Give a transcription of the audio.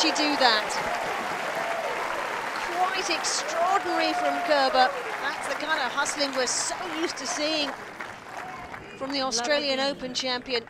she do that? Quite extraordinary from Kerber. That's the kind of hustling we're so used to seeing from the Australian Open champion.